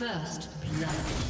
First blood.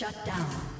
Shut down.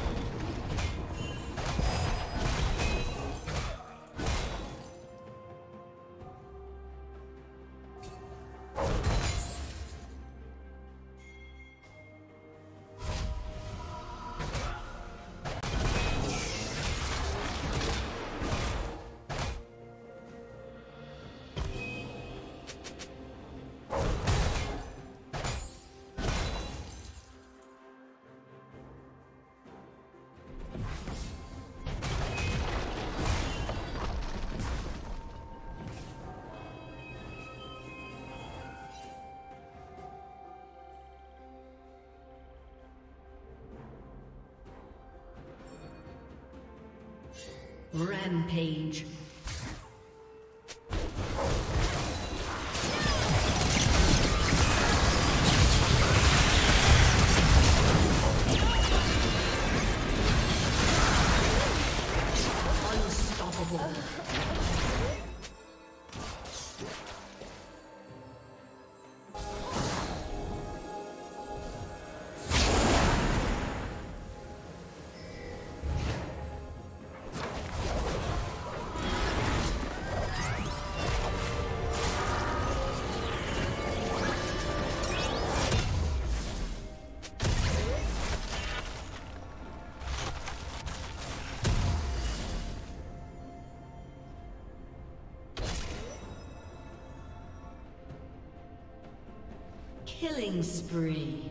Rampage. Killing spree.